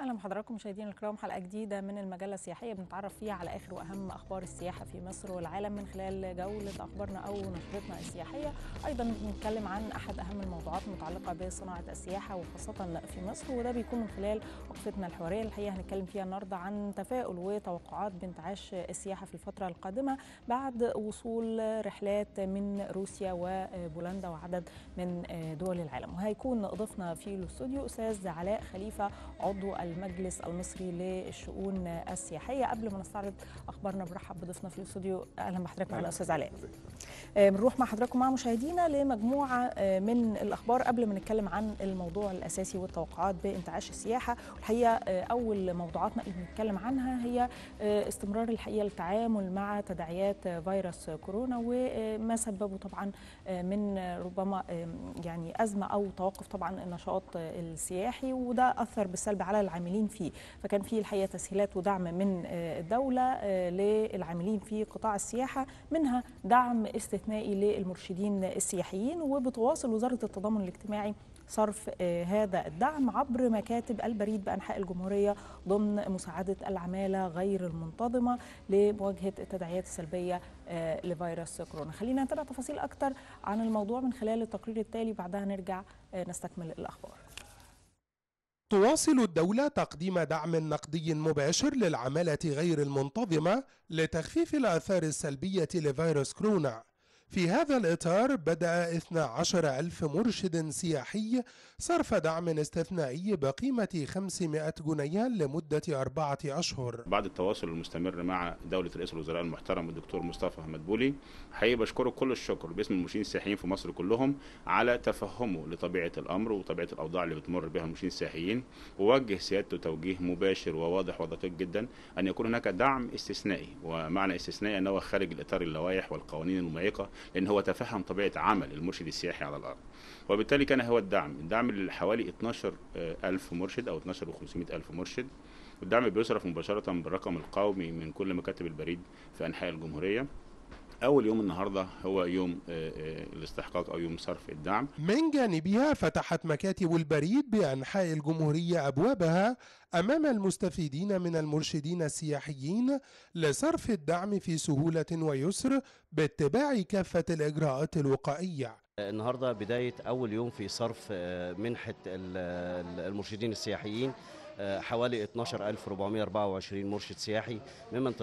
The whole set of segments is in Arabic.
أهلا بحضراتكم مشاهدينا الكرام حلقة جديدة من المجلة السياحية بنتعرف فيها على آخر وأهم أخبار السياحة في مصر والعالم من خلال جولة أخبارنا أو نشرتنا السياحية. أيضا بنتكلم عن أحد أهم الموضوعات المتعلقة بصناعة السياحة وخاصة في مصر وده بيكون من خلال وقفتنا الحوارية الحقيقة هنتكلم فيها النهارده عن تفاؤل وتوقعات بانتعاش السياحة في الفترة القادمة بعد وصول رحلات من روسيا وبولندا وعدد من دول العالم. وهيكون ضيفنا في الاستوديو أستاذ علاء خليفة عضو المجلس المصري للشؤون السياحيه قبل ما نستعرض أخبارنا برحب بضيفنا في الاستوديو. أهلا بحضرتك معنا أستاذ علاء. بنروح مع حضراتكم مع مشاهدينا لمجموعة من الأخبار قبل ما نتكلم عن الموضوع الأساسي والتوقعات بإنتعاش السياحة. والحقيقة أول موضوعاتنا اللي بنتكلم عنها هي استمرار الحقيقة التعامل مع تداعيات فيروس كورونا وما سببه طبعا من ربما يعني أزمة أو توقف طبعا النشاط السياحي. وده أثر بالسلب على العاملين فيه. فكان في الحقيقة تسهيلات ودعم من الدولة للعاملين في قطاع السياحة منها دعم استثنائي للمرشدين السياحيين وبتواصل وزارة التضامن الاجتماعي صرف هذا الدعم عبر مكاتب البريد بأنحاء الجمهورية ضمن مساعدة العمالة غير المنتظمة لمواجهة التداعيات السلبية لفيروس كورونا. خلينا نتابع تفاصيل أكثر عن الموضوع من خلال التقرير التالي بعدها نرجع نستكمل الأخبار. تواصل الدولة تقديم دعم نقدي مباشر للعمالة غير المنتظمة لتخفيف الآثار السلبية لفيروس كورونا في هذا الإطار بدأ 12 ألف مرشد سياحي صرف دعم استثنائي بقيمة 500 جنيه لمدة أربعة أشهر. بعد التواصل المستمر مع دولة رئيس الوزراء المحترم الدكتور مصطفى مدبولي حقيقي بشكره كل الشكر باسم المرشدين السياحيين في مصر كلهم على تفهمه لطبيعة الأمر وطبيعة الأوضاع اللي بتمر بها المرشدين السياحيين ووجه سيادته توجيه مباشر وواضح ودقيق جدا أن يكون هناك دعم استثنائي ومعنى استثنائي أنه خارج الإطار اللوائح والقوانين المضايقة لأن هو تفهم طبيعة عمل المرشد السياحي على الأرض. وبالتالي كان هو الدعم. الدعم لحوالي 12 ألف مرشد أو 12 و500 ألف مرشد. والدعم بيصرف مباشرة بالرقم القومي من كل مكاتب البريد في أنحاء الجمهورية. أول يوم النهاردة هو يوم الاستحقاق أو يوم صرف الدعم. من جانبها فتحت مكاتب البريد بأنحاء الجمهورية أبوابها أمام المستفيدين من المرشدين السياحيين لصرف الدعم في سهولة ويسر باتباع كافة الإجراءات الوقائية. النهارده بداية أول يوم في صرف منحة المرشدين السياحيين. حوالي 12424 مرشد سياحي ممن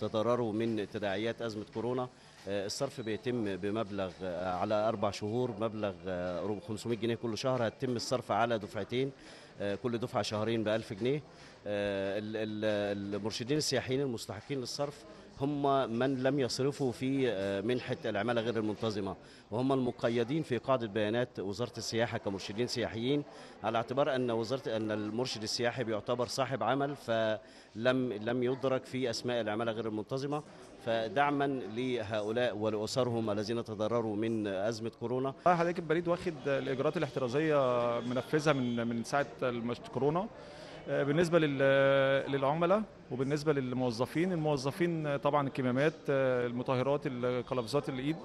تضرروا من تداعيات أزمة كورونا. الصرف بيتم بمبلغ على أربع شهور مبلغ 500 جنيه كل شهر. هتتم الصرف على دفعتين كل دفعة شهرين ب 1000 جنيه المرشدين السياحيين المستحقين للصرف هم من لم يصرفوا في منحة العمالة غير المنتظمة. وهم المقيدين في قاعدة بيانات وزارة السياحة كمرشدين سياحيين على اعتبار أن وزارة أن المرشد السياحي بيعتبر صاحب عمل فلم لم يدرك في أسماء العمالة غير المنتظمة. فدعما لهؤلاء ولأسرهم الذين تضرروا من أزمة كورونا. حضرتك البريد واخد الإجراءات الاحترازية منفذها من من ساعة كورونا. بالنسبة للعملاء وبالنسبة للموظفين الموظفين طبعا الكمامات المطهرات القلبزات الإيد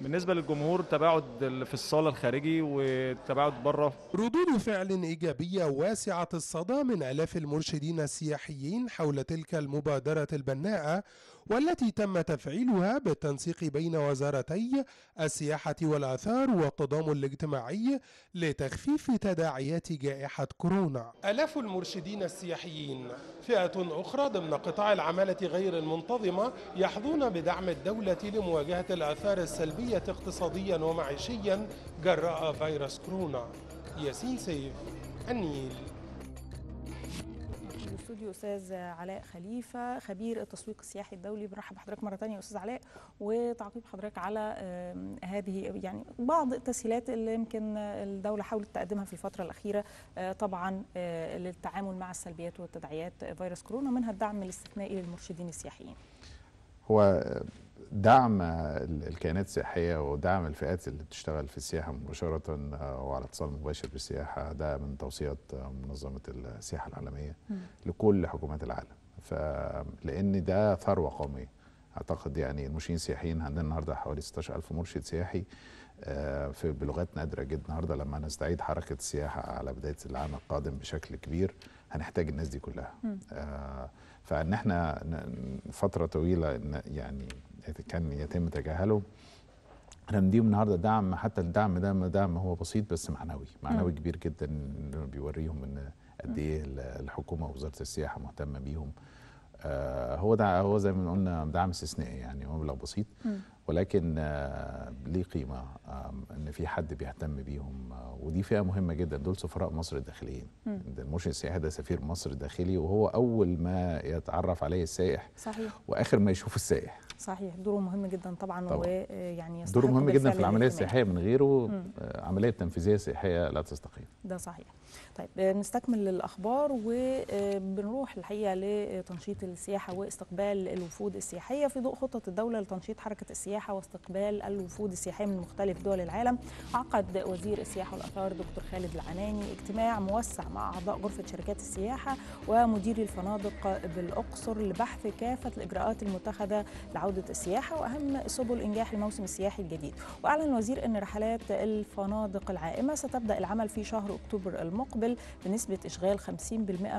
بالنسبة للجمهور تباعد في الصالة الخارجي وتباعد بره ردود فعل إيجابية واسعة الصدى من آلاف المرشدين السياحيين حول تلك المبادرة البناءة والتي تم تفعيلها بالتنسيق بين وزارتي السياحة والآثار والتضامن الاجتماعي لتخفيف تداعيات جائحة كورونا. آلاف المرشدين السياحيين فئة أخرى ضمن قطاع العمالة غير المنتظمة يحظون بدعم الدولة لمواجهة الآثار السلبية اقتصاديا ومعيشيا جراء فيروس كورونا. ياسين سيف النيل. الاستوديو أستاذ علاء خليفة خبير التسويق السياحي الدولي. برحب بحضرتك مرة ثانية أستاذ علاء وتعقيب حضرتك على هذه يعني بعض التسهيلات اللي يمكن الدولة حاولت تقدمها في الفترة الأخيرة. طبعا للتعامل مع السلبيات والتداعيات فيروس كورونا منها الدعم الاستثنائي للمرشدين السياحيين. هو دعم الكيانات السياحية ودعم الفئات اللي بتشتغل في السياحة مباشرة وعلى اتصال مباشر بالسياحة. ده من توصيات منظمة السياحة العالمية م. لكل حكومات العالم. فلان ده ثروة قومية. أعتقد يعني المرشدين السياحيين عندنا النهارده حوالي 16000 مرشد سياحي آه، في بلغات نادرة جدا. النهارده لما نستعيد حركة السياحة على بداية العام القادم بشكل كبير هنحتاج الناس دي كلها. آه، فإن إحنا فترة طويلة يعني كان يتم تجاهله إحنا بنديهم النهارده دعم حتى الدعم ده دعم هو بسيط بس معنوي معنوي. كبير جدا بيوريهم إن قد إيه ال- الحكومة ووزارة السياحة مهتمة بيهم آه، هو ده هو زي ما قلنا دعم استثنائي يعني هو مبلغ بسيط. ولكن آه، ليه قيمة؟ آه، إن في حد بيهتم بيهم. آه، ودي فئة مهمة جدا. دول سفراء مصر الداخليين. ده المرشد السياحي ده سفير مصر الداخلي وهو أول ما يتعرف عليه السائح صحيح. وآخر ما يشوف السائح. صحيح. دوره مهم جدا طبعا, طبعاً. ويعني دوره مهم جدا في العملية. السياحية من غيره. مم. عملية تنفيذية سياحية لا تستقيم. ده صحيح. طيب نستكمل الاخبار وبنروح الحقيقة لتنشيط السياحة واستقبال الوفود السياحية في ضوء خطة الدولة لتنشيط حركة السياحة. واستقبال الوفود السياحية من مختلف دول العالم عقد وزير السياحة والأثار دكتور خالد العناني اجتماع موسع مع أعضاء غرفة شركات السياحة ومديري الفنادق بالأقصر لبحث كافة الإجراءات المتخذة لعودة السياحة وأهم سبل إنجاح الموسم السياحي الجديد. وأعلن الوزير إن رحلات الفنادق العائمة ستبدأ العمل في شهر أكتوبر المقبل بنسبة إشغال 50%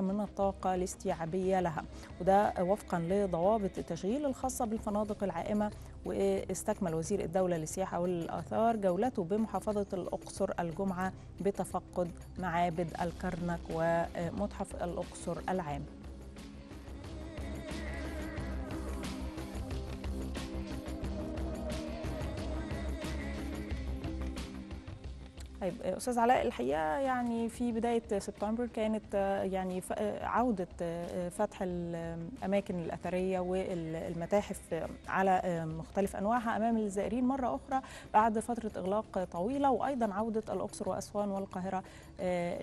من الطاقة الاستيعابية لها. وده وفقا لضوابط التشغيل الخاصة بالفنادق العائمة واستكمل وزير الدولة للسياحه والآثار جولته بمحافظة الأقصر الجمعة بتفقد معابد الكرنك ومتحف الأقصر العام. طيب أستاذ علاء الحقيقة يعني في بداية سبتمبر كانت آه، يعني آه، عودة آه، فتح الأماكن الأثرية والمتاحف على مختلف أنواعها أمام الزائرين مرة أخرى بعد فترة إغلاق طويلة وأيضا عودة الأقصر وأسوان والقاهرة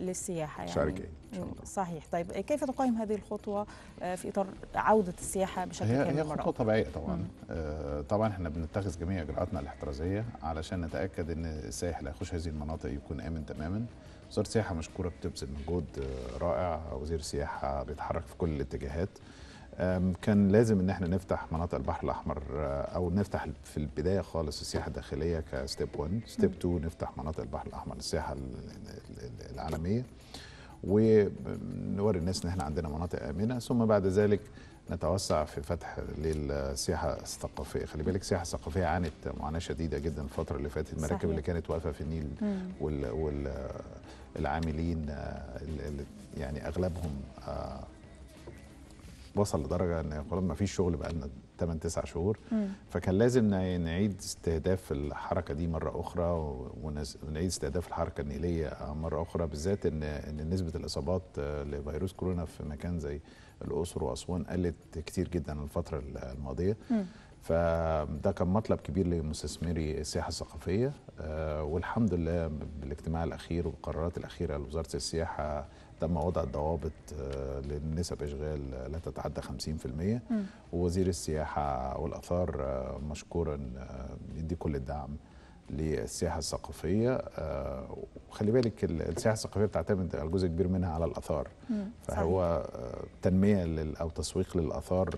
للسياحة يعني الشهر الجاي إن شاء الله. صحيح طيب كيف تقيم هذه الخطوة آه، في إطار عودة السياحة بشكل كامل هي خطوة؟ طبيعية طبعا مم. آه طبعا إحنا بنتخذ جميع إجراءاتنا الاحترازية علشان نتأكد إن السائح اللي هيخش هذه المناطق يكون آمن تماما وزارة السياحة مشكورة بتبذل مجهود آه، رائع وزير السياحة بيتحرك في كل الاتجاهات كان لازم إن إحنا نفتح مناطق البحر الأحمر آه، أو نفتح في البداية خالص السياحة الداخلية ك step 1 step 2 نفتح مناطق البحر الأحمر السياحة ال- ال- ال- العالمية ونوري الناس إن إحنا عندنا مناطق آمنة ثم بعد ذلك نتوسع في فتح للسياحة الثقافية خلي بالك السياحه الثقافيه عانت معاناة شديدة جدا الفترة اللي فاتت المراكب. اللي كانت واقفة في النيل مم. وال وال العاملين آه، ال- يعني أغلبهم آه، وصل لدرجة إن خلاص ما فيش شغل بقى لنا 8 9 شهور مم. فكان لازم نع- نعيد استهداف الحركة دي مرة أخرى ونعيد استهداف الحركة النيلية مرة أخرى بالذات ان إن نسبة الإصابات لفيروس كورونا في مكان زي الأقصر وأسوان قلت كتير جدا الفترة الماضية مم. فده كان مطلب كبير لمستثمري السياحة الثقافية آه، والحمد لله بالاجتماع الأخير والقرارات الأخيرة لوزارة السياحة تم وضع الضوابط آه، لنسب إشغال لا تتعدى 50% مم. ووزير السياحة والآثار آه، مشكورا آه، يدي كل الدعم للسياحة الثقافية وخلي بالك ال- السياحة الثقافية بتعتمد على جزء كبير منها على الآثار. فهو تنمية أو تسويق للآثار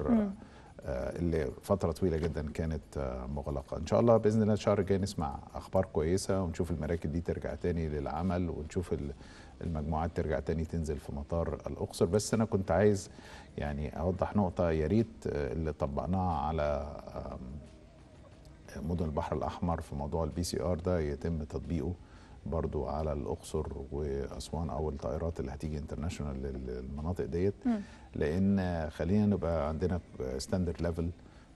اللي فترة طويلة جدا كانت آه، مغلقة. إن شاء الله بإذن الله الشهر الجاي نسمع أخبار كويسة ونشوف المراكب دي ترجع تاني للعمل ونشوف ال- المجموعات ترجع تاني تنزل في مطار الأقصر. بس أنا كنت عايز يعني أوضح نقطة. يا ريت آه، اللي طبقناها على مدن البحر الأحمر في موضوع ال PCR ده يتم تطبيقه. برضو على الأقصر وأسوان أو الطائرات اللي هتيجي international للمناطق ديت. لأن خلينا نبقى عندنا standard level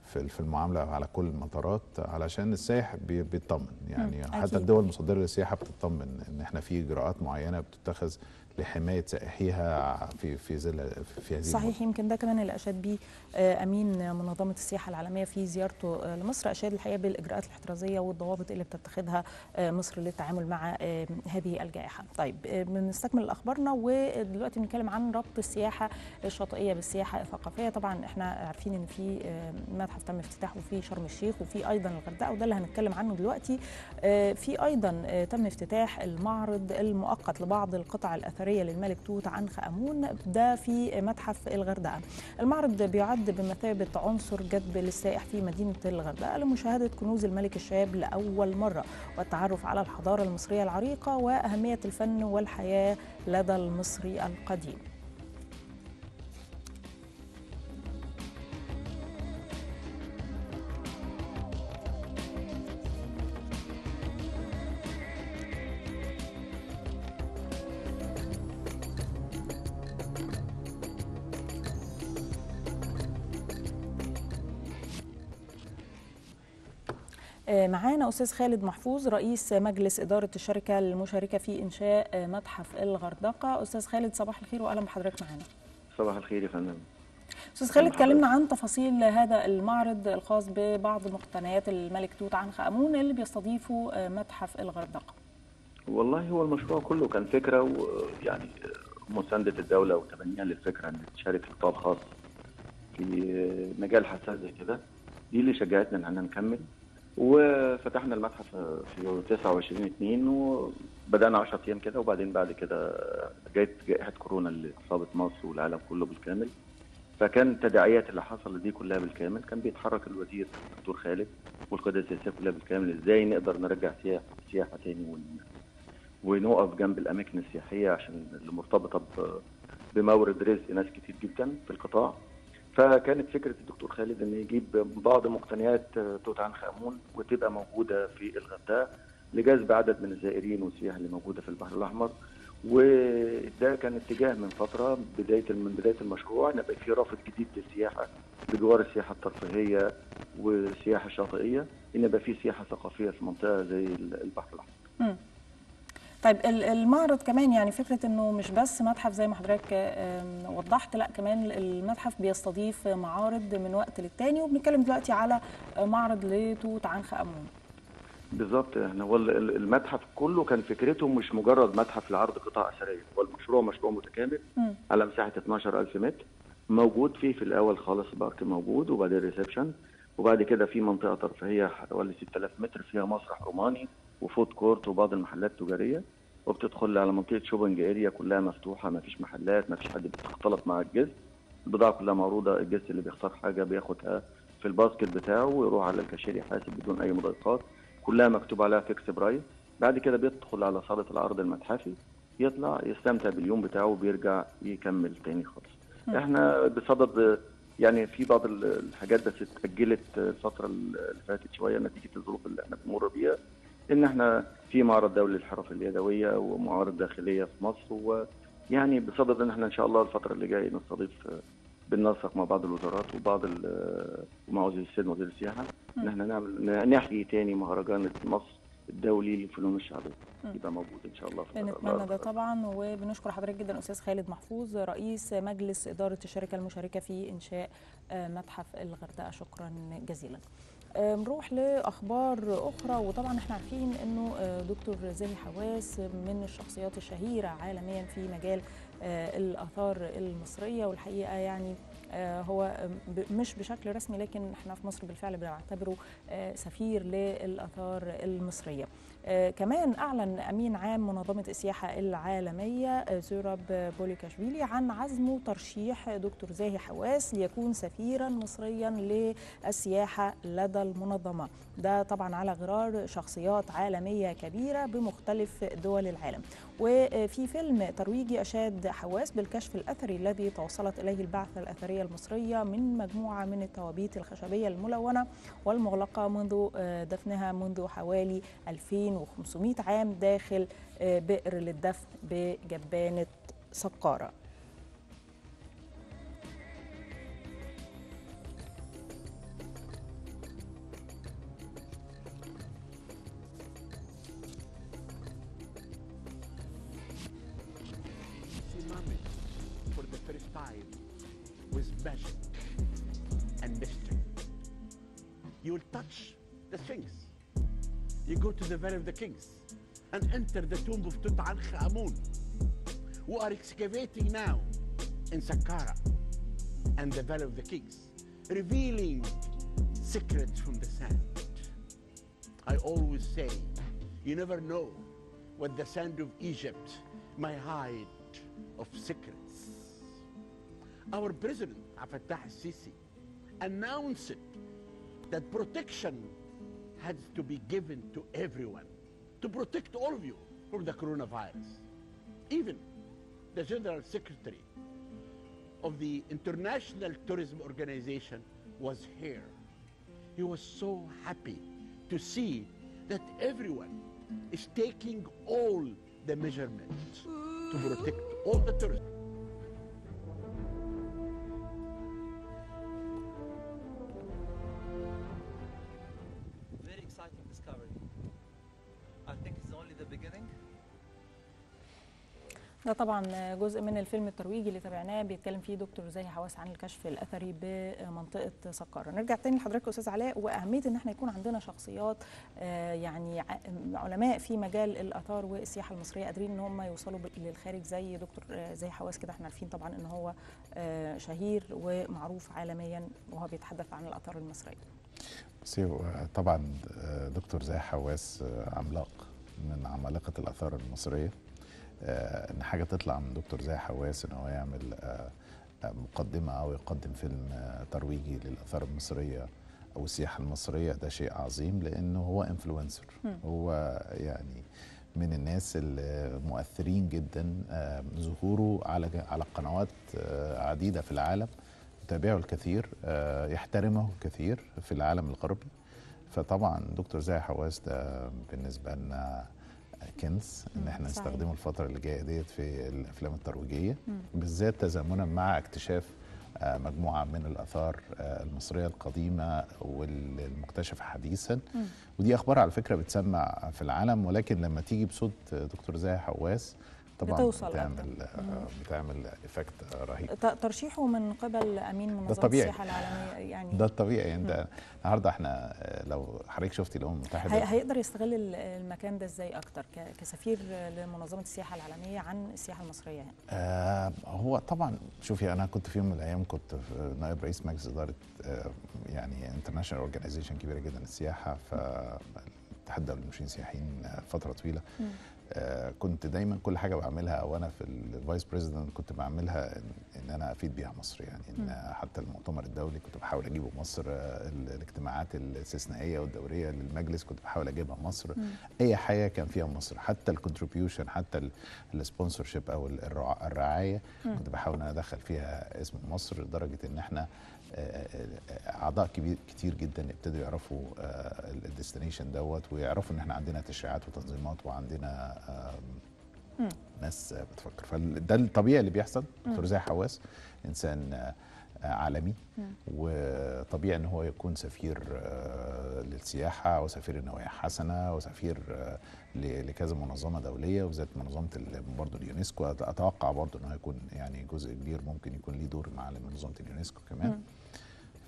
في في المعاملة على كل المطارات علشان السائح بي- بيطمن يعني حتى. الدول المصدرة للسياحة بتطمن إن إحنا في إجراءات معينة بتتخذ لحماية سائحيها في في ظل في هذه صحيح يمكن ده كمان اللي أشاد بيه آه، أمين منظمة السياحة العالمية في زيارته آه، لمصر أشاد الحقيقة بالإجراءات الاحترازية والضوابط اللي بتتخذها آه، مصر للتعامل مع هذه الجائحة. طيب بنستكمل أخبارنا ودلوقتي بنتكلم عن ربط السياحة الشاطئية بالسياحة الثقافية، طبعا إحنا عارفين إن في متحف تم افتتاحه في شرم الشيخ وفي أيضا الغردقة وده اللي هنتكلم عنه دلوقتي. في أيضا تم افتتاح المعرض المؤقت لبعض القطع الأثرية الأثرية للملك توت عنخ آمون ده في متحف الغردقة. المعرض بيعد بمثابة عنصر جذب للسائح في مدينة الغردقة لمشاهدة كنوز الملك الشاب لأول مرة والتعرف على الحضارة المصرية العريقة وأهمية الفن والحياة لدى المصري القديم. معانا أستاذ خالد محفوظ رئيس مجلس إدارة الشركة المشاركة في إنشاء متحف الغردقة. أستاذ خالد صباح الخير واهلا بحضرتك معانا. صباح الخير يا فندم. أستاذ خالد كلمنا عن تفاصيل هذا المعرض الخاص ببعض مقتنيات الملك توت عنخ آمون اللي بيستضيفه متحف الغردقة. والله هو المشروع كله كان فكرة ويعني مساندة الدولة وتبنيها للفكرة إن تشارك القطاع الخاص في مجال حساس زي كده. دي اللي شجعتنا إن إحنا نكمل. وفتحنا المتحف في 29 2 وبدأنا 10 أيام كده وبعدين بعد كده جت جائحة كورونا اللي اصابت مصر والعالم كله بالكامل. فكان التداعيات اللي حصلت دي كلها بالكامل. كان بيتحرك الوزير الدكتور خالد والقيادة السياسية كلها بالكامل. إزاي نقدر نرجع سياحه سياحة تاني ون... ونقف جنب الأماكن السياحية عشان اللي مرتبطة. بمورد رزق ناس كتير جدا في القطاع؟ فكانت فكرة الدكتور خالد إن يجيب بعض مقتنيات توت عنخ آمون وتبقى موجودة في الغردقة لجذب عدد من الزائرين والسياح اللي موجودة في البحر الأحمر. وده كان اتجاه من فترة بداية من بداية المشروع. إن يبقى في رافد جديد للسياحة بجوار السياحة الترفيهية والسياحة الشاطئية. إن يبقى في سياحة ثقافية في منطقة زي البحر الأحمر. طيب المعرض كمان يعني فكرة إنه مش بس متحف زي ما حضرتك وضحت لأ كمان المتحف بيستضيف معارض من وقت للتاني وبنتكلم دلوقتي على معرض لتوت عنخ امون. بالظبط إحنا هو المتحف كله كان فكرته مش مجرد متحف لعرض قطع أثرية هو المشروع مشروع متكامل م. على مساحة 12000 متر موجود فيه في الأول خالص بارك موجود وبعدين ريسبشن وبعد كده في منطقة ترفيهية حوالي 6000 متر فيها مسرح روماني و food court وبعض المحلات التجاريه وبتدخل على منطقة shopping area كلها مفتوحة ما فيش محلات ما فيش حد بيختلط مع الجسم البضاعة كلها معروضة الجسم اللي بيختار حاجة بياخدها في ال basket بتاعه ويروح على الكاشير يحاسب بدون أي مضايقات. كلها مكتوب عليها fixed price بعد كده بيدخل على صالة العرض المتحفي يطلع يستمتع باليوم بتاعه وبيرجع يكمل تاني خالص. إحنا بصدد يعني في بعض الحاجات بس اتأجلت الفترة اللي فاتت شوية نتيجة الظروف اللي إحنا بنمر بيها. إن إحنا في معرض دولي للحرف اليدوية ومعارض داخلية في مصر ويعني بصدد إن إحنا إن شاء الله الفترة اللي جاية نستضيف بننسق مع بعض الوزارات وبعض ومع وزير السيد وزير السياحة إن إحنا نعمل نحيي تاني مهرجان مصر الدولي للفنون الشعبية. يبقى موجود إن شاء الله في بنتمنى ده طبعا وبنشكر حضرتك جدا أستاذ خالد محفوظ رئيس مجلس إدارة الشركة المشاركة في إنشاء متحف الغردقة. شكرا جزيلا. نروح لأخبار أخرى. وطبعا إحنا عارفين إنه دكتور زاهي حواس من الشخصيات الشهيرة عالميا في مجال الآثار المصرية. والحقيقة يعني هو مش بشكل رسمي لكن إحنا في مصر بالفعل بنعتبره سفير للآثار المصرية. كمان أعلن أمين عام منظمة السياحة العالمية زوراب بوليكاشفيلي عن عزمه ترشيح دكتور زاهي حواس ليكون سفيرا مصريا للسياحة لدى المنظمة. ده طبعا على غرار شخصيات عالمية كبيرة بمختلف دول العالم. وفي فيلم ترويجي أشاد حواس بالكشف الأثري الذي توصلت إليه البعثة الأثرية المصرية من مجموعة من التوابيت الخشبية الملونة والمغلقة منذ دفنها منذ حوالي 2500 عام داخل بئر للدفن بجبانة سقارة. You will touch the Sphinx. You go to the Valley of the Kings and enter the tomb of Tutankhamun, who are excavating now in Saqqara and the Valley of the Kings, revealing secrets from the sand. I always say, you never know what the sand of Egypt may hide of secrets. Our president, Fattah al-Sisi, announced that protection had to be given to everyone to protect all of you from the coronavirus. Even the general secretary of the International Tourism Organization was here. He was so happy to see that everyone is taking all the measurements to protect all the tourists. ده طبعا جزء من الفيلم الترويجي اللي تابعناه بيتكلم فيه دكتور زاهي حواس عن الكشف الأثري بمنطقة سقارة. نرجع تاني لحضرتك أستاذ علاء وأهمية إن إحنا يكون عندنا شخصيات آه، يعني علماء في مجال الآثار والسياحة المصرية قادرين إن هم يوصلوا للخارج زي دكتور زاهي حواس كده. إحنا عارفين طبعا إن هو آه، شهير ومعروف عالميا وهو بيتحدث عن الآثار المصرية. طبعا آه، دكتور زاهي حواس عملاق من عمالقة الآثار المصرية. إن حاجة تطلع من دكتور زاهي حواس إن هو يعمل آه، آه، مقدمة أو يقدم فيلم آه، ترويجي للآثار المصرية أو السياحة المصرية ده شيء عظيم لأنه هو انفلونسر هو يعني من الناس المؤثرين جدا آه، ظهوره على على قنوات آه، عديدة في العالم يتابعه الكثير آه، يحترمه الكثير في العالم الغربي. فطبعا دكتور زاهي حواس ده بالنسبة لنا كنز إن إحنا صحيح. نستخدمه الفترة اللي جاية ديت في الأفلام الترويجية. بالذات تزامنا مع اكتشاف آه، مجموعة من الآثار آه، المصرية القديمة والمكتشفه حديثا. ودي أخبار على فكرة بتسمع في العالم ولكن لما تيجي بصوت دكتور زاهي حواس طبعا بتوصل بتعمل آه، بتعمل effect رهيب. ترشيحه من قبل أمين منظمه. السياحه العالمية يعني. ده الطبيعي ده النهارده إحنا آه، لو حضرتك شفتي الأمم المتحدة هي- هيقدر يستغل ال- المكان ده إزاي أكتر؟ كسفير لمنظمة السياحة العالمية عن السياحة المصرية يعني. آه هو طبعا شوفي أنا كنت في يوم من الأيام كنت نائب رئيس مجلس إدارة آه يعني international organization كبيرة جدا للسياحة فالاتحاد الدولي للمرشدين السياحيين آه، فترة طويلة. كنت دايما كل حاجة بعملها وأنا في ال vice president كنت بعملها ان, أنا أفيد بيها مصر. يعني إن حتى المؤتمر الدولي كنت بحاول أجيبه مصر آه ال- الاجتماعات الاستثنائية والدورية للمجلس كنت بحاول أجيبها مصر. أي حاجة كان فيها مصر. حتى ال contribution حتى ال sponsorship أو الرع- الرعاية كنت بحاول إن أدخل فيها اسم مصر لدرجة إن إحنا آه، آه، أعضاء كبير كتير جدا ابتدوا يعرفوا ال destination دوت ويعرفوا إن إحنا عندنا تشريعات وتنظيمات وعندنا ناس آه، بتفكر فده الطبيعي اللي بيحصل. دكتور زاهي حواس إنسان آه، آه، عالمي وطبيعي إن هو يكون سفير آه، للسياحة وسفير النوايا حسنة وسفير لكذا منظمة دولية وبالذات منظمة برضه اليونسكو. أتوقع برضه انه هيكون يعني جزء كبير ممكن يكون ليه دور مع منظمة اليونسكو كمان.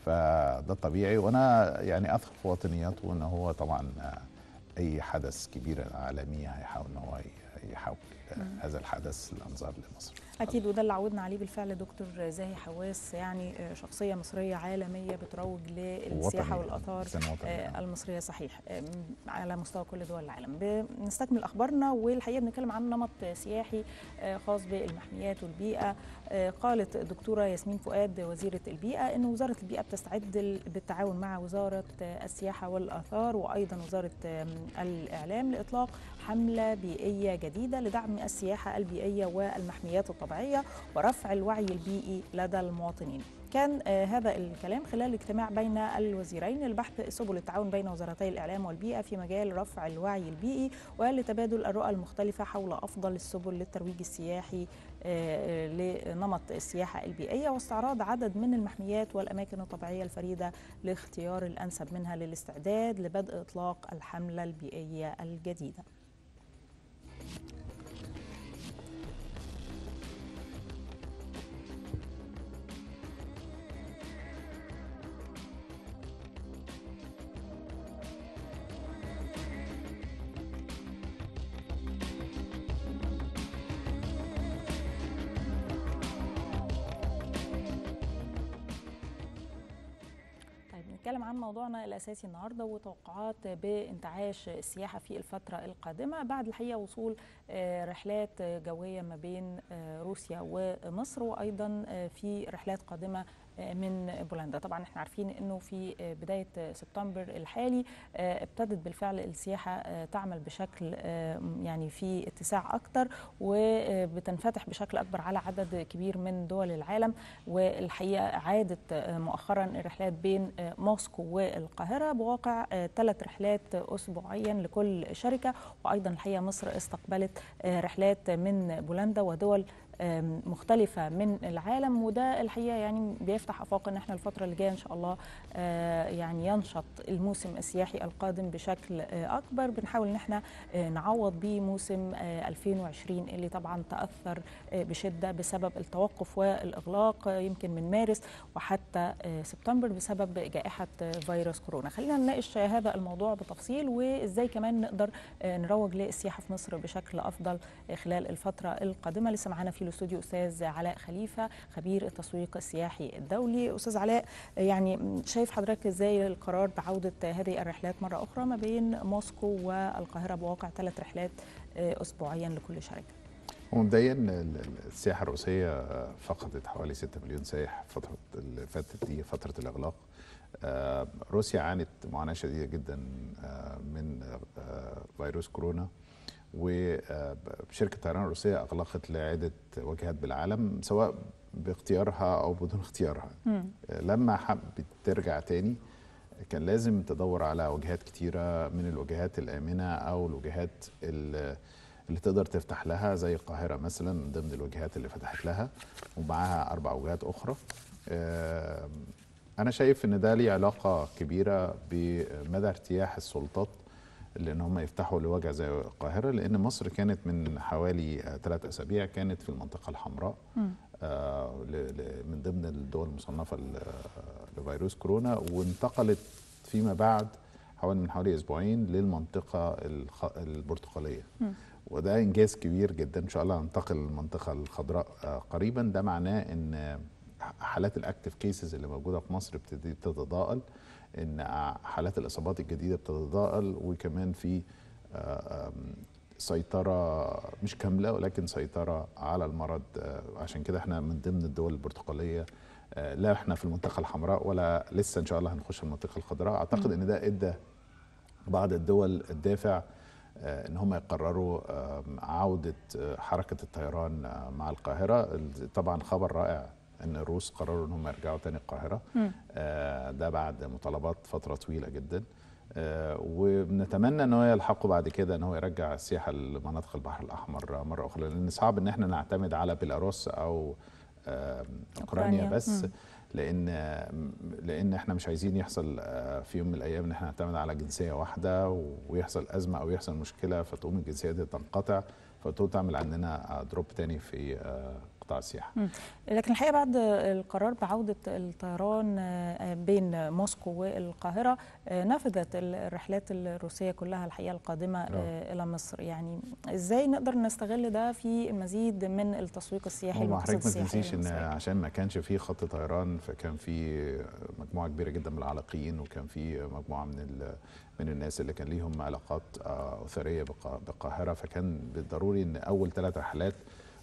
فده طبيعي. وأنا يعني أثق في وطنياته إن هو طبعا آه، أي حدث كبير عالمي هيحاول إن هو يحول آه، هذا الحدث الأنظار لمصر أكيد وده اللي عودنا عليه بالفعل دكتور زاهي حواس يعني شخصية مصرية عالمية بتروج للسياحة. والآثار آه، آه. المصرية صحيح آه، على مستوى كل دول العالم بنستكمل أخبارنا والحقيقة بنتكلم عن نمط سياحي آه، خاص بالمحميات والبيئة آه، قالت الدكتورة ياسمين فؤاد وزيرة البيئة إن وزارة البيئة بتستعد بالتعاون مع وزارة آه، السياحة والآثار وأيضا وزارة الإعلام لإطلاق حملة بيئية جديدة لدعم السياحة البيئية والمحميات الطبيعية ورفع الوعي البيئي لدى المواطنين. كان آه، هذا الكلام خلال اجتماع بين الوزيرين لبحث سبل التعاون بين وزارتي الإعلام والبيئة في مجال رفع الوعي البيئي ولتبادل الرؤى المختلفة حول أفضل السبل للترويج السياحي آه، لنمط السياحة البيئية واستعراض عدد من المحميات والأماكن الطبيعية الفريدة لاختيار الأنسب منها للاستعداد لبدء إطلاق الحملة البيئية الجديدة. موضوعنا الأساسي النهارده وتوقعات بانتعاش السياحة في الفترة القادمة بعد الحقيقة وصول آه، رحلات جوية ما بين آه، روسيا ومصر وأيضا آه، في رحلات قادمة آه، من بولندا. طبعا إحنا عارفين إنه في بداية سبتمبر الحالي آه، ابتدت بالفعل السياحة آه، تعمل بشكل آه، يعني في اتساع أكتر وبتنفتح بشكل أكبر على عدد كبير من دول العالم. والحقيقة عادت مؤخرا الرحلات بين موسكو والقاهرة بواقع ثلاث رحلات اسبوعيا لكل شركة. وأيضا الحقيقة مصر استقبلت رحلات من بولندا ودول آم، مختلفة من العالم وده الحقيقة يعني بيفتح آفاق إن إحنا الفترة اللي جاية إن شاء الله آه، يعني ينشط الموسم السياحي القادم بشكل آه، أكبر. بنحاول إن إحنا آه، نعوض بيه موسم آه، 2020 اللي طبعا تأثر آه، بشدة بسبب التوقف والإغلاق آه، يمكن من مارس وحتى سبتمبر بسبب جائحة آه، فيروس كورونا. خلينا نناقش هذا الموضوع بتفصيل وإزاي كمان نقدر نروج للسياحة في مصر بشكل أفضل آه، خلال الفترة القادمة. لسه معانا في الاستوديو أستاذ علاء خليفة خبير التسويق السياحي الدولي. أستاذ علاء يعني شايف حضرتك إزاي القرار بعودة هذه الرحلات مرة أخرى ما بين موسكو والقاهرة بواقع ثلاث رحلات آه، أسبوعيا لكل شركة؟ ومبدئيا ال- ال- السياحة الروسيه فقدت حوالي 6 مليون سائح الفترة اللي فاتت دي فترة الإغلاق. آه، روسيا عانت معاناة شديدة جدا آه، من فيروس كورونا. وشركة الطيران الروسية أغلقت لعدة وجهات بالعالم سواء باختيارها أو بدون اختيارها. لما حبت ترجع تاني كان لازم تدور على وجهات كتيرة من الوجهات الآمنة أو الوجهات ال- اللي تقدر تفتح لها زي القاهرة مثلا من ضمن الوجهات اللي فتحت لها ومعاها أربع وجهات أخرى. أنا شايف إن ده ليه علاقة كبيرة بمدى ارتياح السلطات لأن هم يفتحوا لوجه زي القاهرة لأن مصر كانت من حوالي ثلاث أسابيع كانت في المنطقة الحمراء آه، من ضمن الدول المصنفة ل- لفيروس كورونا وانتقلت فيما بعد حوالي من حوالي أسبوعين للمنطقة الخ- البرتقالية. وده إنجاز كبير جدا إن شاء الله هننتقل للمنطقة الخضراء آه، قريبا. ده معناه إن حالات ال active cases اللي موجودة في مصر بتبتدي تتضاءل إن حالات الإصابات الجديدة بتتضاءل وكمان في آه، آم، سيطرة مش كاملة ولكن سيطرة على المرض. آه، عشان كده إحنا من ضمن الدول البرتقالية آه، لا إحنا في المنطقة الحمراء ولا لسه إن شاء الله هنخش المنطقة الخضراء. أعتقد إن ده إدى بعض الدول الدافع إن هم يقرروا آه، حركة الطيران مع القاهرة. ال- طبعا خبر رائع أن الروس قرروا ان هم يرجعوا تاني القاهرة آه، ده بعد مطالبات فترة طويلة جدا آه، وبنتمنى إن هو يلحقوا بعد كده إن هو يرجع السياحه لمناطق البحر الأحمر مرة أخرى لأن صعب إن إحنا نعتمد على بيلاروس أو آم، أوكرانيا. بس مم. لأن لأن إحنا مش عايزين يحصل آه، في يوم من الأيام إن إحنا نعتمد على جنسية واحدة ويحصل أزمة أو يحصل مشكلة فتقوم الجنسية دي تنقطع فتقوم تعمل عندنا دروب تاني في آه، قطاع السياحه لكن الحقيقة بعد القرار بعودة الطيران آه، بين موسكو والقاهرة آه، نفذت الرحلات الروسية كلها الحقيقة القادمة آه، إلى مصر. يعني إزاي نقدر نستغل ده في المزيد من التسويق السياحي المقاصد حضرتك ما تنسيش إن؟ عشان ما كانش في خط طيران فكان في مجموعة كبيرة جدا من العلاقيين وكان في مجموعة من ال- من الناس اللي كان ليهم علاقات أثرية بالقا- بالقاهره فكان بالضروري إن أول ثلاث رحلات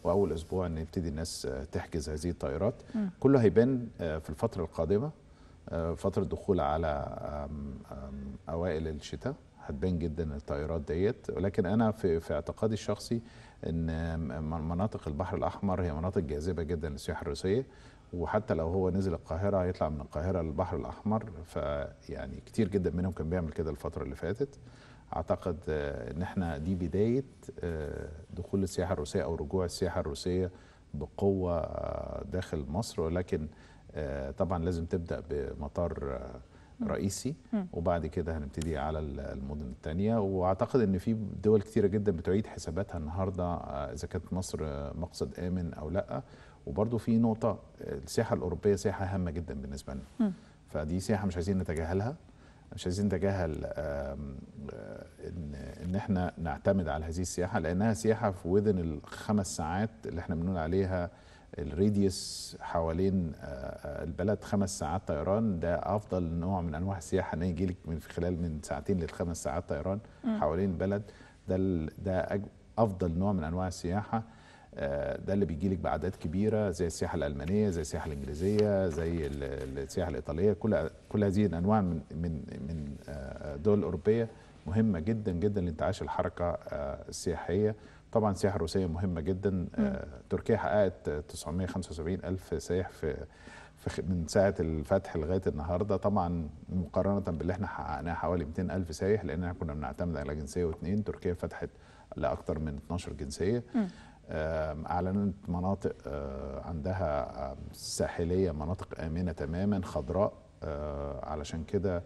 وأول أسبوع إن يبتدي الناس آه، تحجز هذه الطائرات. كله هيبان آه، في الفترة القادمة. آه، فترة دخول على أوائل الشتاء. هتبان جدا الطائرات ديت. ولكن أنا في في اعتقادي الشخصي إن م- مناطق البحر الأحمر هي مناطق جاذبة جدا للسياحة الروسيه وحتى لو هو نزل القاهرة هيطلع من القاهرة للبحر الأحمر. فيعني كتير جدا منهم كان بيعمل كده الفترة اللي فاتت. أعتقد آه، إن إحنا دي بداية آه، دخول السياحة الروسية أو رجوع السياحة الروسية بقوة آه، داخل مصر. ولكن طبعا لازم تبدأ بمطار رئيسي. وبعد كده هنبتدي على ال- المدن الثانية وأعتقد إن في دول كتيرة جدا بتعيد حساباتها النهارده إذا كانت مصر مقصد آمن أو لأ. وبرضه في نقطة السياحة الأوروبية سياحة هامة جدا بالنسبة لنا. فدي سياحة مش عايزين نتجاهلها. مش عايزين نتجاهل إن إن إحنا نعتمد على هذه السياحة لأنها سياحة في وذن الخمس ساعات اللي إحنا بنقول عليها الراديوس حوالين آه، آه، البلد خمس ساعات طيران. ده أفضل نوع من أنواع السياحة إن يجي لك من خلال من ساعتين لخمس ساعات طيران حوالين البلد. ده ده أفضل نوع من أنواع السياحة. ده اللي بيجي لك بأعداد كبيرة زي السياحة الألمانية زي السياحة الإنجليزية زي ال- السياحة الإيطالية. كل كل هذه الأنواع من من من آه، دول أوروبية مهمة جدا جدا لانتعاش الحركة آه، السياحية. طبعا السياحة الروسية مهمة جدا. آه، تركيا حققت 975 ألف سائح في من ساعة الفتح لغاية النهارده. طبعا مقارنة باللي إحنا حققناه حوالي 200 ألف سائح لأن إحنا كنا بنعتمد على جنسية واثنين تركيا فتحت لاكثر من 12 جنسية. آم، أعلنت مناطق آه، عندها ساحلية مناطق آمنة تماما خضراء آه، علشان كده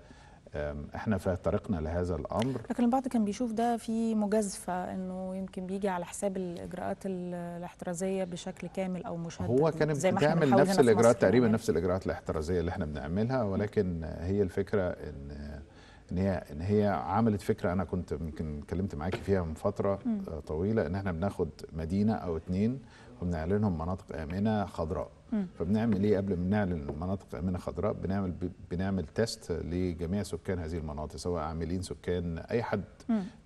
إحنا في طريقنا لهذا الأمر لكن البعض كان بيشوف ده في مجازفة إنه يمكن بيجي على حساب الإجراءات ال- الاحترازية بشكل كامل أو مشدد هو كانت بتعمل بنحاول نفس الإجراءات تقريبا كمان. نفس الإجراءات الاحترازية اللي إحنا بنعملها ولكن هي الفكرة إن إن هي إن هي عملت فكرة أنا كنت يمكن اتكلمت معاكي فيها من فترة آه، طويلة إن إحنا بناخد مدينة أو اتنين وبنعلنهم مناطق آمنة خضراء. فبنعمل إيه قبل ما نعلن مناطق آمنة خضراء؟ بنعمل بنعمل test لجميع سكان هذه المناطق سواء عاملين سكان أي حد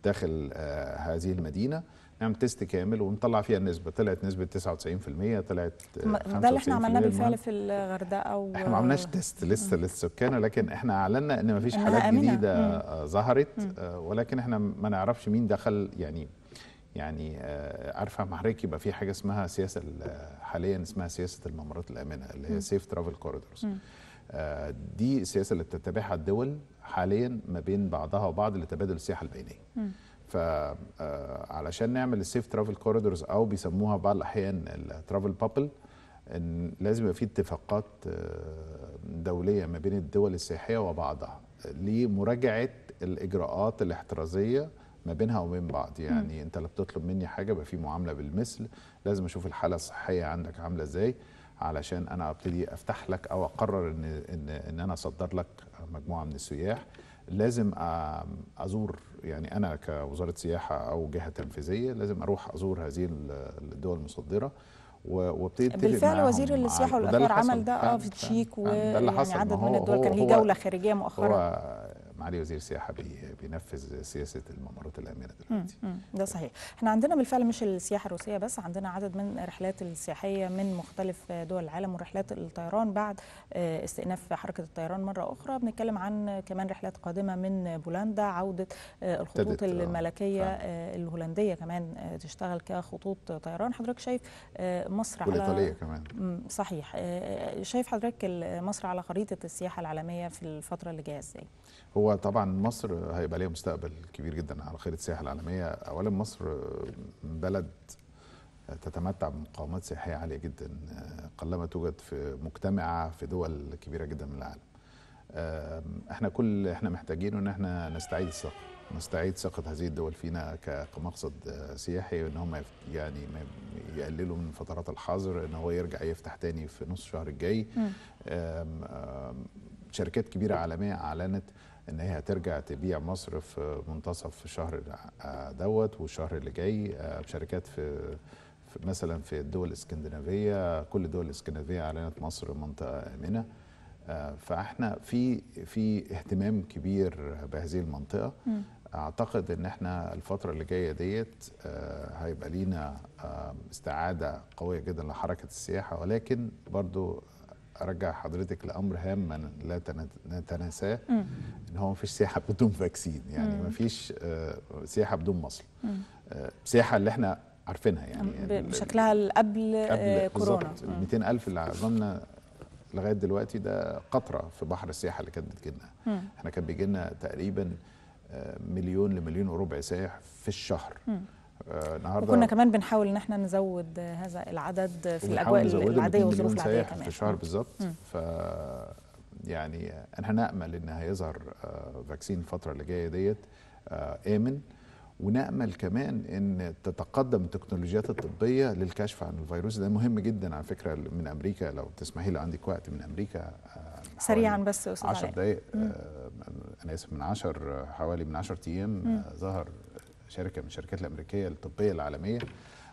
داخل آه هذه المدينة. نعمل test كامل ونطلع فيها النسبة. طلعت نسبة 99% طلعت آه، ما- ده اللي إحنا 95% عملناه بالفعل. في الغردقة و إحنا ما عملناش test لسه للسكان ولكن إحنا أعلنا إن ما فيش حالات. جديدة. آه، ظهرت آه، ولكن إحنا ما نعرفش مين دخل يعني يعني آه، عارفة مع حضرتك يبقى في حاجة اسمها سياسة ال- حاليا اسمها سياسة الممرات الآمنة اللي هي safe travel corridors دي السياسة اللي بتتبعها الدول حاليا ما بين بعضها وبعض لتبادل السياحة البينية. فعلشان نعمل ال safe travel corridors أو بيسموها بعض الأحيان ال travel bubble إن لازم يبقى في اتفاقات آه، دولية ما بين الدول السياحية وبعضها لمراجعة الإجراءات الاحترازية ما بينها وبين بعض. يعني انت لو بتطلب مني حاجة يبقى في معاملة بالمثل. لازم أشوف الحالة الصحية عندك عاملة إزاي علشان أنا أبتدي أفتح لك أو أقرر إن إن إن أنا أصدر لك مجموعة من السياح. لازم أزور يعني أنا كوزارة سياحة أو جهة تنفيذية لازم أروح أزور هذه الدول المصدرة وأبتدي بالفعل وزير مع- السياحه والاثار عمل ده آه في تشيك ويعني. عدد من الدول كان ليه جولة خارجية مؤخرا. معالي وزير السياحة بي- بينفذ سياسة الممرات الامنه دلوقتي. ده صحيح. إحنا عندنا بالفعل مش السياحة الروسية بس عندنا عدد من الرحلات السياحية من مختلف دول العالم ورحلات الطيران بعد آه، استئناف حركة الطيران مرة أخرى. بنتكلم عن كمان رحلات قادمة من بولندا عودة آه، الخطوط آه، الملكية فعلا. آه، الهولندية كمان تشتغل كخطوط طيران. حضرتك شايف مصر على كمان. صحيح. شايف حضرتك مصر على خريطة السياحة العالمية في الفترة اللي جاية إزاي؟ هو طبعا مصر هيبقى ليها مستقبل كبير جدا على خير السياحة العالمية. اولا مصر بلد تتمتع بمقاومات سياحية عالية جدا قلما توجد في مجتمعة في دول كبيرة جدا من العالم. إحنا كل إحنا محتاجينه إن إحنا نستعيد الثقة نستعيد ثقة هذه الدول فينا كمقصد سياحي ان هم يعني يقللوا من فترات الحظر إن هو يرجع يفتح تاني في نص الشهر الجاي. شركات كبيرة عالمية أعلنت إن هي هترجع تبيع مصر في منتصف الشهر دوت والشهر اللي جاي آه، شركات في مثلا في الدول الإسكندنافية كل الدول الإسكندنافية أعلنت مصر منطقة آمنة. آه، فإحنا في في اهتمام كبير بهذه المنطقة. أعتقد إن إحنا الفترة اللي جاية ديت آه، هيبقى لينا استعادة قوية جدا لحركة السياحة ولكن برضو أرجع حضرتك لأمر هام ما لا تن- نتناساه إن هو مفيش سياحة بدون فاكسين يعني مفيش آه، سياحة بدون مصل. آه، سياحة اللي إحنا عارفينها يعني. ال- بشكلها اللي قبل, آه، قبل كورونا. بالظبط مم. ال 200 ألف اللي عزمنا لغاية دلوقتي ده قطرة في بحر السياحة اللي كانت بتجيلنا مم. إحنا كان بيجي لنا تقريبا آه، مليون لمليون وربع سائح في الشهر. آه، النهارده وكنا كمان بنحاول إن إحنا نزود هذا العدد في الأجواء العادية 2 والظروف العادية كمان في الشهر. بالظبط. ف يعني إحنا نأمل إن هيظهر آه، فاكسين الفترة اللي جاية ديت آه، آمن. ونأمل كمان إن تتقدم التكنولوجيات الطبية للكشف عن الفيروس. ده مهم جدا على فكرة من أمريكا. لو تسمحي لي عندك وقت من أمريكا آه، سريعا بس يا أستاذ 10 علاء دقائق آه، أنا آسف من 10 حوالي من 10 أيام آه، ظهر شركة من الشركات الأمريكية الطبية العالمية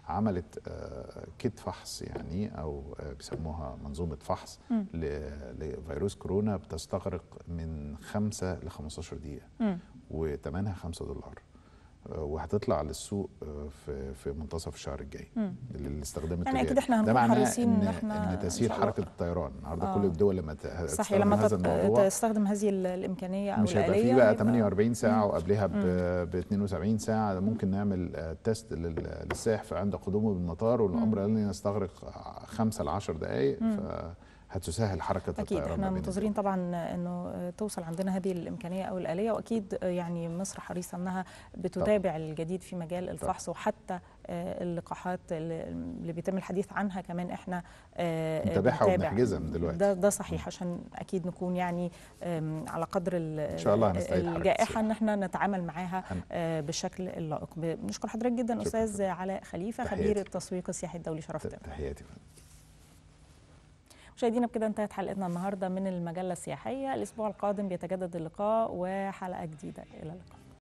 عملت آه، كيت فحص يعني أو آه، بيسموها منظومة فحص. ل- لفيروس كورونا بتستغرق من 5 ل 15 دقيقة. وثمنها 5 دولار وهتطلع للسوق آه، في في منتصف الشهر الجاي. للاستخدام يعني التجاري أكيد إحنا ده هنكون حريصين إن إحنا إن الله- حركة الطيران النهارده آه. كل الدول لما صحيح لما هذا تت- الموضوع تستخدم هذه ال- الإمكانية أو مش هيبقى فيه بقى يبقى- 48 ساعة مم. وقبلها ب مم. ب 72 ساعة ممكن نعمل آه، تيست لل- للسائح في عند قدومه بالمطار والامر لن يستغرق 5 ل 10 دقائق مم. فهتسهل حركة أكيد الطيران إحنا ما بين منتظرين طبعا إنه توصل عندنا هذه الإمكانية أو الآلية وأكيد يعني مصر حريصة إنها بتتابع الجديد في مجال الفحص وحتى آه، اللقاحات اللي بيتم الحديث عنها كمان إحنا آه، نتابعها بنتابع. وبنحجزها من دلوقتي. ده ده صحيح عشان أكيد نكون يعني على قدر إن شاء الله الجائحة. إن إحنا نتعامل معاها آه، بالشكل اللائق بنشكر حضرتك جدا. أستاذ علاء خليفة. خبير التسويق السياحي الدولي شرفتنا تحياتي مشاهدينا بكده انتهت حلقتنا النهارده من المجلة السياحية. الأسبوع القادم بيتجدد اللقاء وحلقة جديدة. إلى اللقاء.